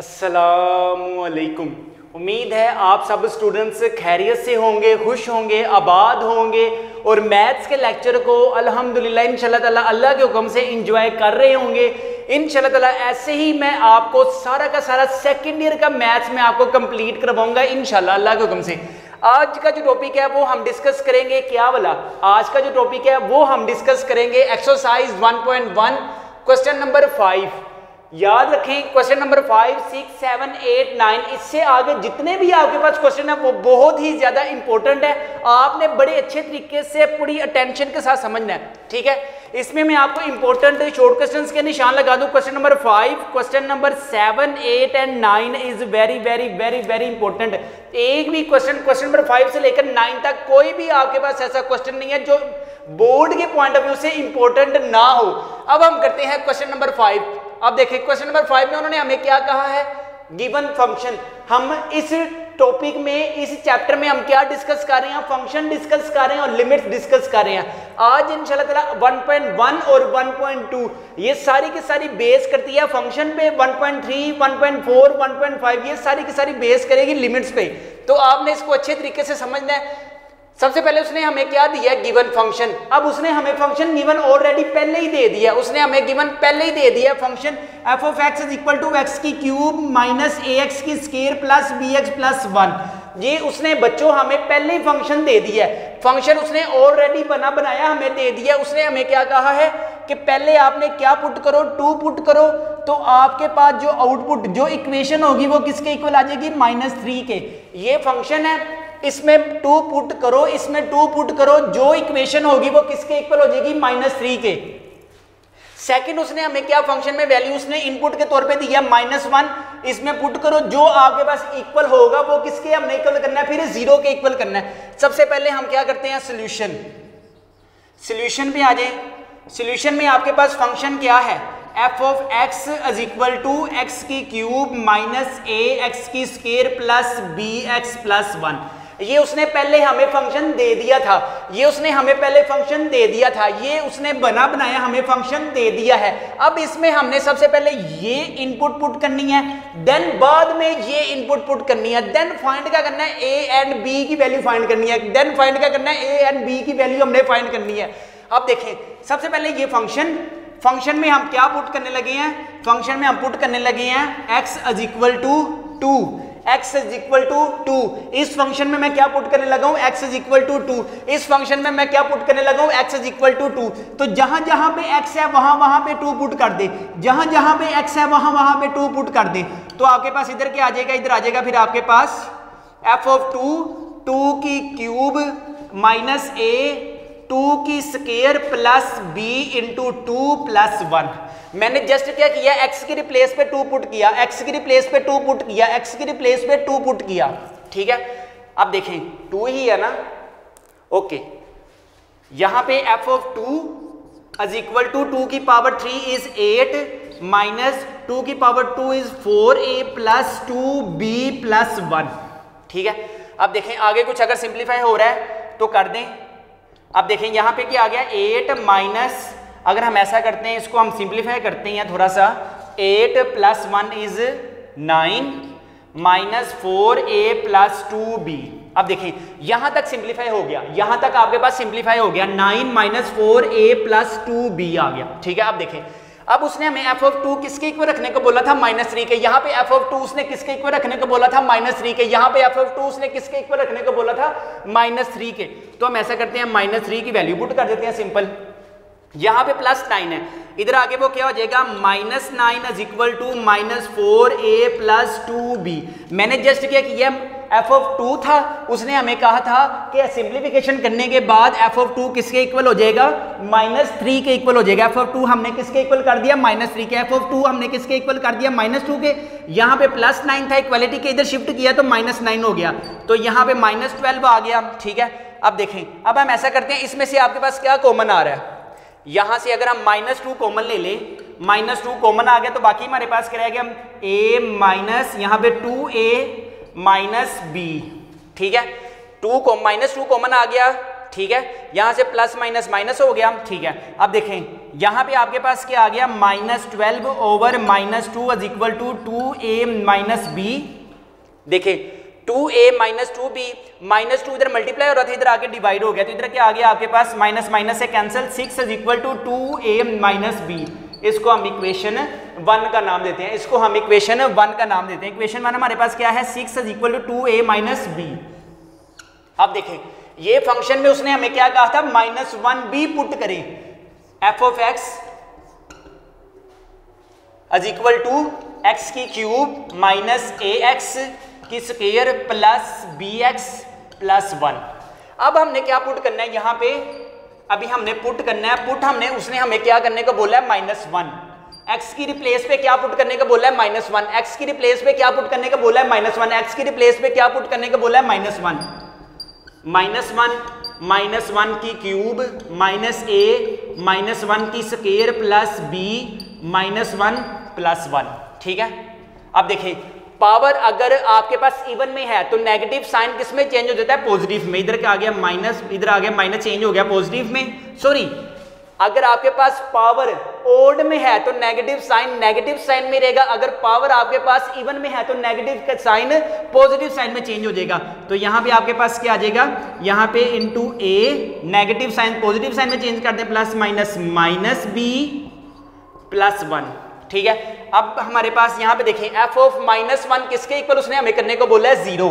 असलकुम उम्मीद है आप सब स्टूडेंट्स खैरियत से होंगे, खुश होंगे, आबाद होंगे और मैथ्स के लेक्चर को अल्हम्दुलिल्लाह, इंशाल्लाह ताला अल्लाह के हुक्म से इंजॉय कर रहे होंगे। इंशाल्लाह ताला ऐसे ही मैं आपको सारा का सारा सेकेंड ईयर का मैथ्स में आपको कंप्लीट करवाऊँगा, इंशाल्लाह अल्लाह के हुक्म से। आज का जो टॉपिक है वो हम डिस्कस करेंगे, क्या वाला? आज का जो टॉपिक है वो हम डिस्कस करेंगे एक्सरसाइज 1.1 क्वेश्चन नंबर फाइव याद रखें question number five six seven eight nine इससे आगे जितने भी आपके पास क्वेश्चन है, वो बहुत ही ज़्यादा इंपॉर्टेंट है। आपने बड़े अच्छे तरीके से पूरी अटेंशन के साथ समझना है, ठीक है? इसमें मैं आपको इंपॉर्टेंट शॉर्ट क्वेश्चन के निशान लगा दूँ। Question number five question number seven eight and nine is very very very very important एक भी क्वेश्चन क्वेश्चन नंबर फाइव से लेकर नाइन तक कोई भी आपके पास ऐसा क्वेश्चन नहीं है जो बोर्ड के पॉइंट ऑफ़ व्यू से इंपॉर्टेंट ना हो। अब हम करते हैं क्वेश्चन नंबर फाइव अब देखिए क्वेश्चन नंबर फाइव में उन्होंने हमें क्या कहा है? गिवन फ़ंक्शन हम इस टॉपिक में, इस चैप्टर में हम क्या डिस्कस कर रहे हैं? फ़ंक्शन डिस्कस कर रहे हैं और लिमिट्स डिस्कस कर रहे हैं। आज इंशाल्लाह ताला 1.1 और 1.2 ये सारी की सारी बेस करती है फ़ंक्शन पे 1.3 1.4 1.5 ये सारी की सारी बेस करेगी लिमिट्स पे। तो आपने इसको अच्छे तरीके से समझना है। सबसे पहले उसने हमें क्या दिया? गिवन फ़ंक्शन अब उसने हमें फ़ंक्शन गिवन ऑलरेडी पहले ही दे दिया। उसने हमें गिवन पहले ही दे दिया function F of X is equal to X की क्यूब माइनस ए एक्स की square plus B X plus one ये उसने बच्चों हमें पहले ही फ़ंक्शन दे दिया है। फ़ंक्शन उसने ऑलरेडी बना बनाया हमें दे दिया। उसने हमें क्या कहा है? कि पहले आपने क्या पुट करो? टू पुट करो। तो आपके पास जो आउटपुट जो इक्वेशन होगी वो किसके इक्वल आ जाएगी? माइनस थ्री के। ये फ़ंक्शन है। इसमें टू पुट करो, इसमें टू पुट करो, जो इक्वेशन होगी वो किसके इक्वल हो जाएगी? माइनस थ्री के। सेकंड उसने हमें क्या फ़ंक्शन में वैल्यू उसने इनपुट के तौर पे दिया? माइनस वन इसमें पुट करो, जो आपके पास इक्वल होगा वो किसके हमने इक्वल करना है? फिर ज़ीरो के इक्वल करना है। सबसे पहले हम क्या करते हैं? सोल्यूशन सोल्यूशन पे आ जाए। सोल्यूशन में आपके पास फ़ंक्शन क्या है? F of X is equal to X की क्यूब माइनस ए एक्स की square plus B X plus one ये उसने पहले हमें फ़ंक्शन दे दिया था। ये उसने हमें पहले फ़ंक्शन दे दिया था। ये उसने बना बनाया हमें फ़ंक्शन दे दिया है। अब इसमें हमने सबसे पहले ये इनपुट पुट करनी है देन बाद में ये इनपुट पुट करनी है देन फाइंड क्या करना है? ए एंड बी की वैल्यू फाइंड करनी है। देन फाइंड क्या करना है? ए एंड बी की वैल्यू हमने फाइंड करनी है। अब देखें, सबसे पहले ये फ़ंक्शन फ़ंक्शन में हम क्या पुट करने लगे हैं? फ़ंक्शन में हम पुट करने लगे हैं X is equal to two x is equal to two इस फ़ंक्शन में मैं क्या पुट करने लगा हूँ? x is equal to two इस फ़ंक्शन में मैं क्या पुट करने लगा हूँ? x is equal to two तो जहाँ जहाँ पे x है वहाँ वहाँ पे टू पुट कर दे. जहाँ जहाँ पे x है वहाँ वहाँ पे टू पुट कर दे. तो आपके पास इधर क्या आ जाएगा? इधर आ जाएगा फिर आपके पास f ऑफ़ टू टू की क्यूब माइनस ए टू की square plus B into two plus one मैंने जस्ट क्या किया? X की रिप्लेस पे टू पुट किया। X की रिप्लेस पे टू पुट किया। X की रिप्लेस पे टू पुट किया। ठीक है? अब देखें। टू ही है ना? ओके यहाँ पे f of two is equal to two की power three is eight minus two की power two is four A plus two B plus one ठीक है? अब देखें, आगे कुछ अगर सिंप्लीफाई हो रहा है तो कर दें। अब देखें, यहाँ पे क्या आ गया? एट माइनस अगर हम ऐसा करते हैं, इसको हम सिंप्लीफाई करते हैं थोड़ा सा। Eight plus one is nine minus four A plus two B अब देखिए, यहाँ तक सिंप्लीफाई हो गया। यहाँ तक आपके पास सिंप्लीफाई हो गया। Nine minus four A plus two B आ गया। ठीक है आप देखें। अब उसने हमें एफ़ ऑफ़ टू किसके इक्वल रखने को बोला था? माइनस थ्री के। यहाँ पे एफ़ ऑफ़ टू उसने किसके इक्वल रखने को बोला था? माइनस थ्री के। यहाँ पे एफ़ ऑफ़ टू उसने किसके इक्वल रखने को बोला था? माइनस थ्री के। तो हम ऐसा करते हैं माइनस थ्री की वैल्यू पुट कर देते हैं सिंपल यहाँ पे प्लस नाइन है। इधर आगे वो क्या हो जाएगा? Minus nine is equal to minus four A plus two B मैंने जस्ट क्या किया एफ़ ऑफ़ टू था। उसने हमें कहा था कि सिंप्लीफिकेशन करने के बाद एफ़ ऑफ़ टू किसके इक्वल हो जाएगा? माइनस थ्री के इक्वल हो जाएगा। एफ़ ऑफ़ टू हमने किसके इक्वल कर दिया? माइनस थ्री के। एफ़ ऑफ़ टू हमने किसके इक्वल कर दिया? माइनस टू के। यहाँ पे प्लस नाइन था इक्वालिटी के इधर शिफ्ट किया तो माइनस नाइन हो गया। तो यहाँ पे माइनस ट्वेल्व आ गया। ठीक है? अब देखें। अब हम ऐसा करते हैं, इसमें से आपके पास क्या कॉमन आ रहा है? यहाँ से अगर हम माइनस टू कॉमन ले लें, माइनस टू कॉमन आ गया तो बाकी हमारे पास क्या रहेगा हम ए माइनस यहाँ पे टू ए माइनस बी ठीक है? टू माइनस टू कॉमन आ गया, ठीक है? यहाँ से प्लस माइनस माइनस हो गया, ठीक है? अब देखें, यहाँ पे आपके पास क्या आ गया? Minus twelve over minus two is equal to two A minus B देखे two A minus two B, minus two इधर मल्टीप्लाई हो रहा था, इधर आके डिवाइड हो गया। तो इधर क्या आ गया? आपके पास माइनस माइनस से cancel six is equal to two A minus B इसको हम इक्वेशन वन का नाम देते हैं। इसको हम इक्वेशन वन का नाम देते हैं। इक्वेशन वन हमारे पास क्या है? Six is equal to two A minus B अब देखें, ये फ़ंक्शन में उसने हमें क्या कहा था? माइनस वन बी पुट करें। F of X is equal to X की क्यूब माइनस ए एक्स की square plus B X plus one अब हमने क्या पुट करना है यहाँ पे? अभी हमने पुट करना है। पुट हमने, उसने हमें क्या करने को बोला है? माइनस वन एक्स की रिप्लेस पे क्या पुट करने का बोला है? माइनस वन एक्स की रिप्लेस पे क्या पुट करने का बोला है? माइनस वन एक्स की रिप्लेस पे क्या पुट करने का बोला है? Minus one minus one minus one की cube minus A minus one की square plus B minus one plus one ठीक है? अब देखिए पावर अगर आपके पास इवन में है तो नेगेटिव साइन किसमें चेंज हो जाता है? पॉजिटिव में। इधर आ गया? माइनस इधर आ गया माइनस चेंज हो गया पॉजिटिव में। सॉरी अगर आपके पास पावर ओड में है तो नेगेटिव साइन नेगेटिव साइन में रहेगा। अगर पावर आपके पास इवन में है तो नेगेटिव का साइन पॉजिटिव साइन में चेंज हो जाएगा। तो यहाँ पे आपके पास क्या आ जाएगा? यहाँ पे into a negative sign positive sign में चेंज करते हैं plus minus minus b plus one ठीक है? अब हमारे पास यहाँ पे देखें एफ़ ऑफ़ माइनस वन किसके इक्वल उसने हमें करने को बोला है? Zero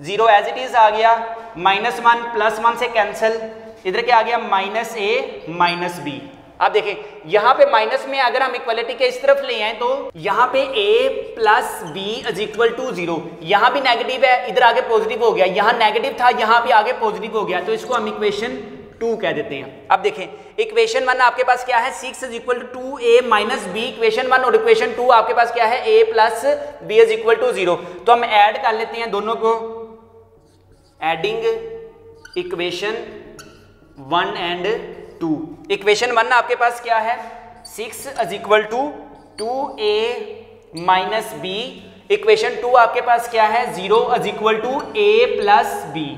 zero as it is आ गया। माइनस वन प्लस वन से कैंसिल इधर क्या आ गया? माइनस ए माइनस बी अब देखें, यहाँ पे माइनस में अगर हम इक्वलिटी के इस तरफ़ ले आए तो यहाँ पे a plus b is equal to zero यहाँ भी नेगेटिव है, इधर आगे पॉजिटिव हो गया। यहाँ नेगेटिव था, यहाँ भी आगे पॉजिटिव हो गया। तो इसको हम इक्वेशन टू कह देते हैं। अब देखें इक्वेशन वन आपके पास क्या है? Six is equal to a minus b equation one और इक्वेशन टू आपके पास क्या है? A plus b is equal to zero तो हम ऐड कर लेते हैं दोनों को। Adding equation one and two equation one आपके पास क्या है? Six is equal to two a minus b equation two आपके पास क्या है? Zero is equal to a plus b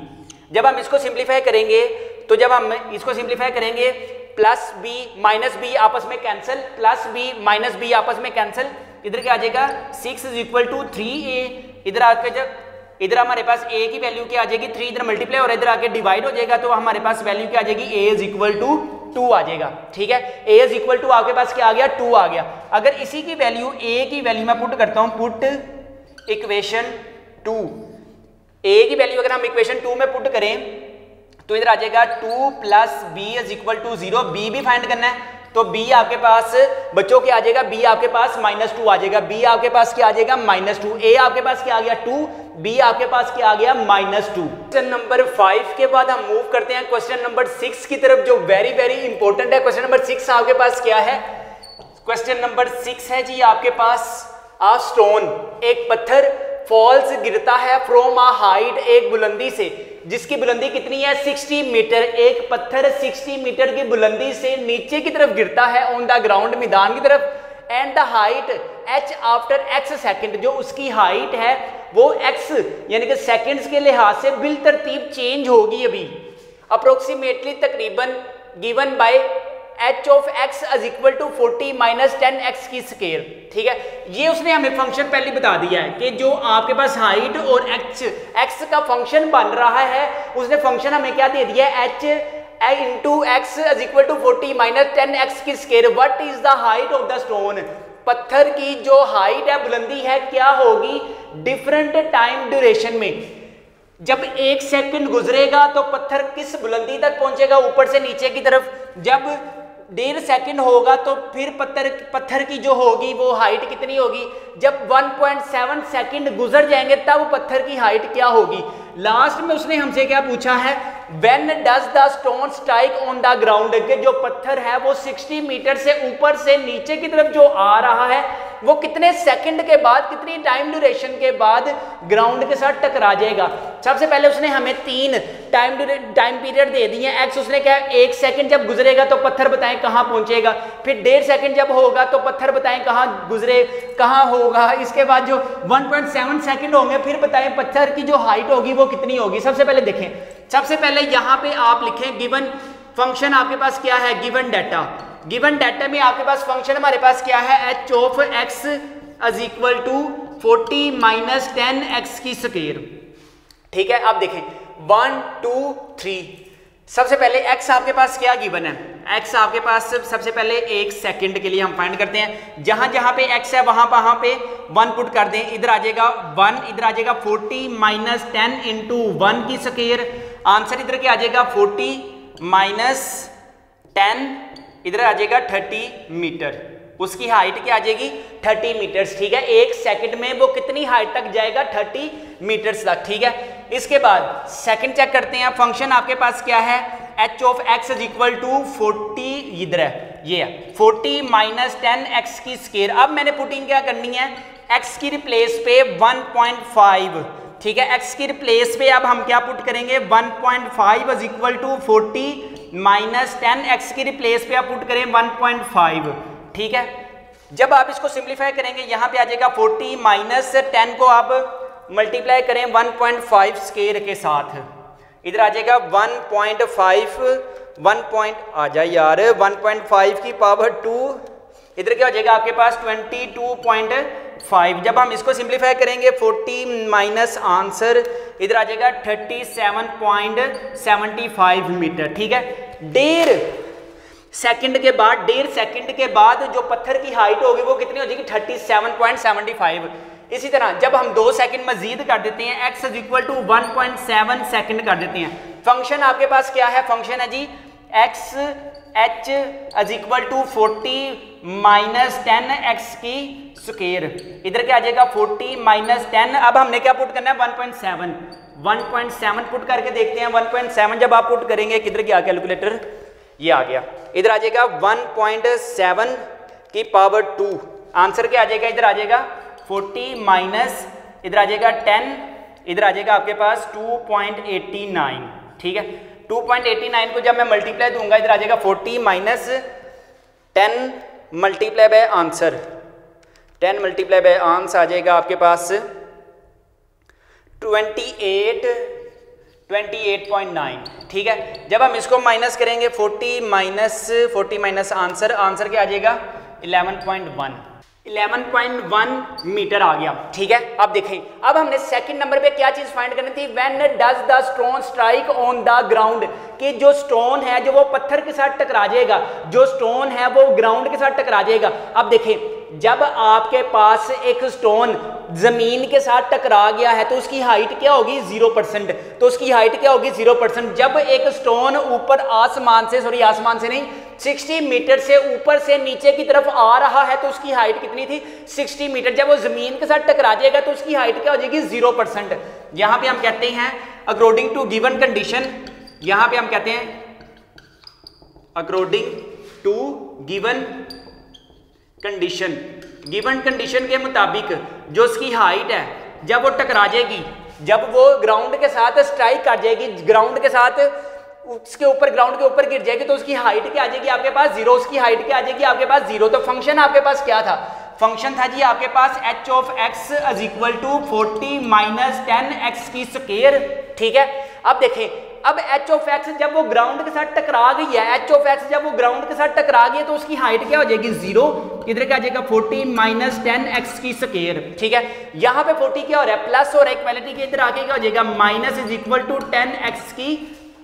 जब हम इसको सिंप्लीफाई करेंगे तो जब हम इसको सिंप्लीफाई करेंगे प्लस बी माइनस बी आपस में cancel plus b minus b आपस में कैंसिल इधर क्या आ जाएगा? Six is equal to three a इधर आके जब, इधर हमारे पास ए की वैल्यू क्या आ जाएगी? थ्री इधर मल्टीप्लाई और इधर आके डिवाइड हो जाएगा तो हमारे पास वैल्यू क्या आ जाएगी? A is equal to two आ जाएगा। ठीक है? ए इज़ इक्वल टू आपके पास क्या आ गया? टू आ गया। अगर इसी की वैल्यू ए की वैल्यू मैं पुट करता हूँ पुट इक्वेशन टू ए की वैल्यू अगर हम इक्वेशन टू में पुट करें तो इधर आ जाएगा two plus b is equal to zero. B भी फाइंड करना है तो b आपके पास, बच्चों के आ जाएगा b आपके पास माइनस टू आ जाएगा। b आपके पास क्या आ जाएगा? Minus two. ए आपके पास क्या आ गया? टू। b आपके पास क्या आ गया? Minus two. Question number five के बाद हम मूव करते हैं। क्वेश्चन नंबर सिक्स की तरफ़ जो वेरी वेरी इंपॉर्टेंट है, क्वेश्चन नंबर सिक्स आपके पास क्या है? क्वेश्चन नंबर सिक्स है जी आपके पास आ स्टोन एक पत्थर फॉल्स गिरता है फ्रॉम आ हाइट एक बुलंदी से। जिसकी बुलंदी कितनी है? 60 मीटर। एक पत्थर 60 मीटर की बुलंदी से नीचे की तरफ़ गिरता है ऑन द ग्राउंड मैदान की तरफ़। And the height h after x second जो उसकी हाइट है, वो एक्स यानी कि सेकंड्स के लिहाज से बिल तरतीब चेंज होगी अभी। अप्रोक्सीमेटली तकरीबन given by h of x is equal to forty minus ten x की स्केयर ठीक है? ये उसने हमें फ़ंक्शन पहले बता दिया है कि जो आपके पास हाइट और एक्स एक्स का फ़ंक्शन बन रहा है, उसने फ़ंक्शन हमें क्या दे दिया है? H into x is equal to forty minus ten x की square what is the height of the stone पत्थर की जो हाइट है, बुलंदी है, क्या होगी? डिफरेंट टाइम ड्यूरेशन में। जब एक सेकंड गुजरेगा तो पत्थर किस बुलंदी तक पहुंचेगा? ऊपर से नीचे की तरफ़। जब डेढ़ सेकंड होगा तो फिर पत्थर पत्थर की जो होगी, वो हाइट कितनी होगी? जब 1.7 सेकंड गुजर जाएँगे, तब पत्थर की हाइट क्या होगी? लास्ट में उसने हमसे क्या पूछा है? When does the stone strike on the ground के जो पत्थर है, वो 60 मीटर से ऊपर से नीचे की तरफ़ जो आ रहा है वो कितने सेकंड के बाद, कितनी टाइम ड्यूरेशन के बाद ग्राउंड के साथ टकरा जाएगा। सबसे पहले उसने हमें तीन टाइम टाइम पीरियड दे दिए एक्स उसने क्या एक सेकंड जब गुजरेगा तो पत्थर बताएँ कहाँ पहुंचेगा। फिर डेढ़ सेकंड जब होगा तो पत्थर बताएँ कहाँ गुजरे, कहाँ होगा। इसके बाद जो 1.7 सेकंड होंगे, फिर बताएँ पत्थर की जो हाइट होगी वो कितनी होगी। सबसे पहले देखें। सबसे पहले यहाँ पे आप लिखें गिवन फ़ंक्शन आपके पास क्या है? गिवन डाटा गिवन डाटा में आपके पास फ़ंक्शन हमारे पास क्या है? H of x is equal to forty minus ten x की स्केयर ठीक है? आप देखें. वन टू थ्री सबसे पहले x आपके पास क्या गिवन है? X आपके पास सबसे पहले एक सेकंड के लिए हम फाइंड करते हैं. जहाँ जहाँ पे x है, वहाँ वहाँ पे वन पुट कर दें. इधर आ जाएगा वन इधर आ जाएगा 40 माइनस टेन इंटू वन की स्केयर आंसर इधर क्या आ जाएगा 40 माइनस टेन इधर आ जाएगा 30 मीटर। उसकी हाइट क्या आ जाएगी? 30 मीटर्स ठीक है? एक सेकंड में वो कितनी हाइट तक जाएगा? 30 मीटर्स तक, ठीक है? इसके बाद सेकंड चेक करते हैं फ़ंक्शन आपके पास क्या है? H of x is equal to forty इधर है, ये है। फोर्टी माइनस टेन एक्स की स्केयर अब मैंने पुटिंग क्या करनी है? एक्स की रिप्लेस पे 1.5 ठीक है? एक्स की रिप्लेस पे अब हम क्या पुट करेंगे? 1.5 point five is equal to forty minus ten x की रिप्लेस पे आप पुट करें 1.5 ठीक है? जब आप इसको सिंप्लीफाई करेंगे, यहाँ पे आ जाएगा 40 माइनस टेन को आप मल्टीप्लाई करें 1.5 स्केयर के साथ। इधर आ जाएगा 1.5 1 पॉइंट, आ जाए यार 1.5 की पावर 2 इधर क्या हो जाएगा? आपके पास 22.5 जब हम इसको सिंप्लीफाई करेंगे 40 माइनस आंसर इधर आ जाएगा 37.75 मीटर ठीक है? डेढ़ सेकंड के बाद, डेढ़ सेकंड के बाद जो पत्थर की हाइट होगी, वो कितनी हो जाएगी? 37.75 इसी तरह, जब हम दो सेकंड मजीद कर देते हैं, x is equal to 1.7 second कर देते हैं। फ़ंक्शन आपके पास क्या है? फ़ंक्शन है जी, x h is equal to 40 minus ten x की स्केयर इधर क्या आ जाएगा? 40 माइनस टेन अब हमने क्या पुट करना है? 1.7 1.7 पुट करके देखते हैं। 1.7 जब आप पुट करेंगे, किधर गया कैलकुलेटर ये आ गया। इधर आ जाएगा 1.7 की पावर टू आंसर क्या आ जाएगा? इधर आ जाएगा। 40 माइनस इधर आ जाएगा टेन इधर आ जाएगा आपके पास 2.89 ठीक है? 2.89 को जब मैं मल्टीप्लाई दूँगा, इधर आ जाएगा 40 minus 10 multiply by answer 10 multiply by answer आ जाएगा आपके पास 28 28.9 ठीक है? जब हम इसको माइनस करेंगे 40 माइनस 40 माइनस आंसर आंसर क्या आ जाएगा? 11.1 11.1 मीटर आ गया। ठीक है? अब देखें, अब हमने सेकंड नंबर पे क्या चीज़ फाइंड करनी थी? When does the stone strike on the ground कि जो स्टोन है, जो वो पत्थर के साथ टकरा जाएगा जो स्टोन है, वो ग्राउंड के साथ टकरा जाएगा अब देखें, जब आपके पास एक स्टोन ज़मीन के साथ टकरा गया है तो उसकी हाइट क्या होगी? ज़ीरो परसेंट तो उसकी हाइट क्या होगी? ज़ीरो परसेंट जब एक स्टोन ऊपर आसमान से सॉरी आसमान से नहीं 60 मीटर से ऊपर से नीचे की तरफ़ आ रहा है तो उसकी हाइट कितनी थी? 60 मीटर। जब वो ज़मीन के साथ टकरा जाएगा तो उसकी हाइट क्या हो जाएगी? ज़ीरो परसेंट यहाँ पर हम कहते हैं अकॉर्डिंग टू गिवन कंडीशन यहाँ पर हम कहते हैं according to given condition given condition के मुताबिक जो उसकी हाइट है, जब वो टकरा जाएगी जब वो ग्राउंड के साथ स्ट्राइक कर जाएगी ग्राउंड के साथ उसके ऊपर ग्राउंड के ऊपर गिर जाएगी तो उसकी हाइट क्या आ जाएगी आपके पास? ज़ीरो उसकी हाइट क्या आ जाएगी आपके पास? ज़ीरो तो फ़ंक्शन आपके पास क्या था? फ़ंक्शन था जी आपके पास h of x is equal to forty minus ten x की स्केयर ठीक है? अब देखें, अब एच ऑफ़ एक्स जब वो ग्राउंड के साथ टकरा गई है एच ऑफ़ एक्स जब वो ग्राउंड के साथ टकरा गई है तो उसकी हाइट क्या हो जाएगी? ज़ीरो इधर क्या आ जाएगा? 40 माइनस टेन एक्स की स्केयर ठीक है? यहाँ पे 40 क्या हो रहा है? प्लस हो रहा इक्वालिटी के इधर आके क्या हो जाएगा? Minus is equal to ten x की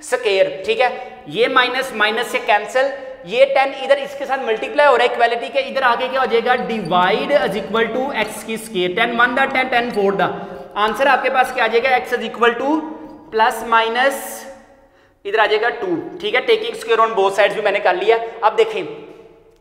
स्केयर ठीक है? ये माइनस माइनस से कैंसिल ये टेन इधर इसके साथ मल्टीप्लाई हो रहा है इक्वालिटी के, इधर आगे क्या हो जाएगा? Divide is equal to x की square ten one the ten ten four the. Answer आपके पास क्या आ जाएगा? X is equal to plus minus इधर आ जाएगा टू ठीक है? Taking square on both side भी मैंने कर लिया। अब देखें,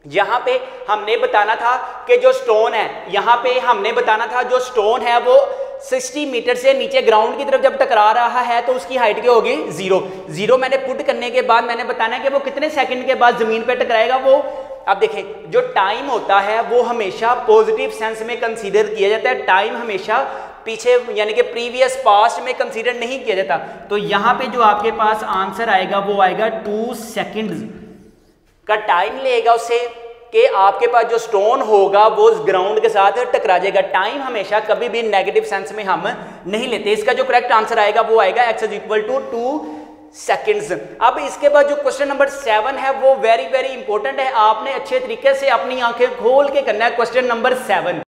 यहाँ पे हमने बताना था कि जो स्टोन है, यहाँ पे हमने बताना था जो स्टोन है वो 60 मीटर से नीचे ग्राउंड की तरफ़ जब टकरा रहा है तो उसकी हाइट क्या होगी? ज़ीरो ज़ीरो मैंने पुट करने के बाद मैंने बताना है कि वो कितने सेकंड के बाद ज़मीन पे टकराएगा, वो अब देखें, जो टाइम होता है, वो हमेशा पॉजिटिव सेंस में कंसीडर किया जाता है। टाइम हमेशा पीछे, यानी कि प्रीवियस पास्ट में कंसीडर नहीं किया जाता। तो यहाँ पे जो आपके पास आंसर आएगा, वो आएगा टू सेकेंड का टाइम लेगा उसे। कि आपके पास जो स्टोन होगा, वो ग्राउंड के साथ टकरा जाएगा टाइम हमेशा कभी भी नेगेटिव सेंस में हम नहीं लेते। इसका जो करेक्ट आंसर आएगा, वो आएगा x is equal to two seconds अब इसके बाद जो क्वेश्चन नंबर सेवन है, वो वेरी वेरी इंपॉर्टेंट है। आपने अच्छे तरीके से अपनी आँखें खोल के करना है। Question number seven